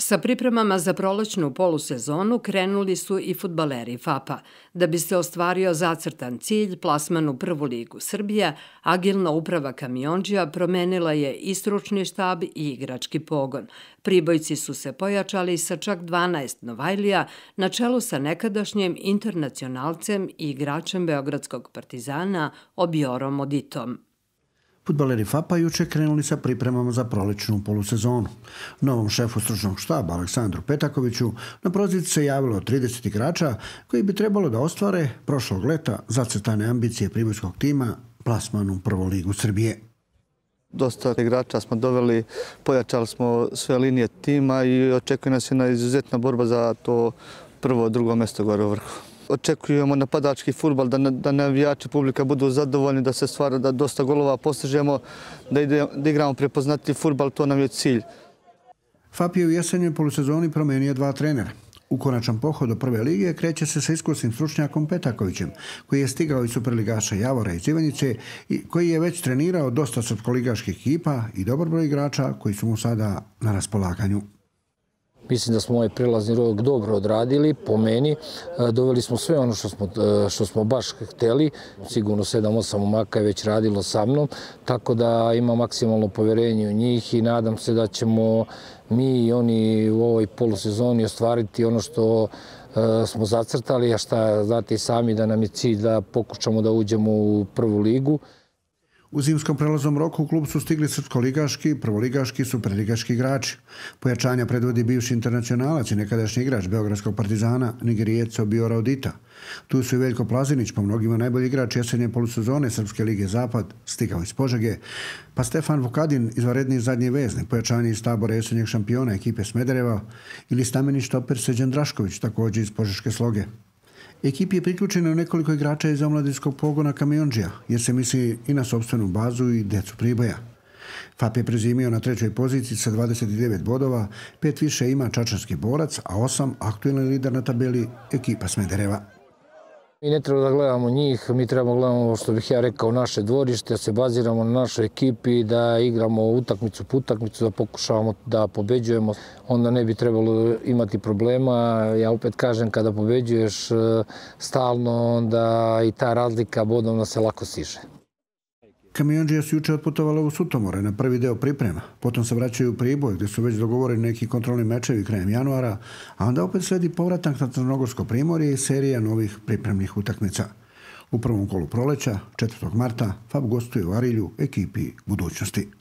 Sa pripremama za prolećnu polusezonu krenuli su i futbaleri FAPA. Da bi se ostvario zacrtan cilj, plasman u prvu ligu Srbija, agilna uprava kamionđija promenila je i stručni štab i igrački pogon. Pribojci su se pojačali sa čak 12 Novajlija na čelu sa nekadašnjim internacionalcem i igračem Beogradskog partizana Obiorom Oditom. Futbaleri FAPA juče krenuli sa pripremama za prolećnu polusezonu. Novom šefu stručnog štaba Aleksandru Petakoviću na proznici se javilo 30 igrača koji bi trebalo da ostvare prošlog leta zacrtane ambicije primorskog tima plasmanu prvo ligu Srbije. Dosta igrača smo doveli, pojačali smo sve linije tima i očekuje nas jedna izuzetna borba za to prvo, drugo mjesto gore u vrhu očekujemo napadački futbal, da, da navijači publika budu zadovoljni, da se stvara, da dosta golova postižemo, da, ide, da igramo prepoznati futbal, to nam je cilj. FAP je u jesenjoj polusezoni promenio dva trenera. U konačan pohod do prve lige kreće se sa iskusnim stručnjakom Petakovićem, koji je stigao iz superligaša Javora i Ivanjice i koji je već trenirao dosta srpkoligaških ekipa i dobar broj igrača koji su mu sada na raspolaganju. Mislim da smo ovaj prelazni rok dobro odradili, po meni. E, doveli smo sve ono što smo, e, što smo baš hteli. Sigurno 7-8 momaka je već radilo sa mnom, tako da imam maksimalno poverenje u njih i nadam se da ćemo mi i oni u ovoj polusezoni ostvariti ono što e, smo zacrtali, a šta znate i sami da nam je cilj da pokušamo da uđemo u prvu ligu. U zimskom prelaznom roku u klub su stigli srpsko-ligaški, prvoligaški i superligaški igrači. Pojačanja predvodi bivši internacionalac i nekadašnji igrač Beogradskog partizana, Nigerijeco Biora Odita. Tu su i Veljko Plazinić, po mnogima najbolji igrač jesenje polusezone Srpske lige Zapad, stigao iz Požege, pa Stefan Vukadin, izvaredni zadnji vezni, pojačanje iz tabora jesenjeg šampiona ekipe Smedereva ili stameni štoper Seđan Drašković, također iz Požeške sloge. Ekipi je priključena nekoliko igrača iz omladinskog pogona Kamionđija, jer se misli i na sobstvenu bazu i decu Priboja. FAP je prezimio na trećoj poziciji sa 29 bodova, pet više ima Čačanski borac, a osam aktuelni lider na tabeli ekipa Smedereva. Mi ne treba da gledamo njih, mi trebamo gledamo, što bih ja rekao, naše dvorište, se baziramo na našoj ekipi, da igramo utakmicu po utakmicu, da pokušavamo da pobeđujemo. Onda ne bi trebalo imati problema. Ja opet kažem, kada pobeđuješ eh, stalno, onda i ta razlika bodovna se lako siže. Kamionđija su juče otputovala u Sutomore na prvi deo priprema. Potom se vraćaju u Priboj gdje su već dogovoreni neki kontrolni mečevi krajem januara, a onda opet sledi povratak na Crnogorsko primorje i serija novih pripremnih utakmica. U prvom kolu proleća, 4. marta, FAB gostuje u Arilju ekipi budućnosti.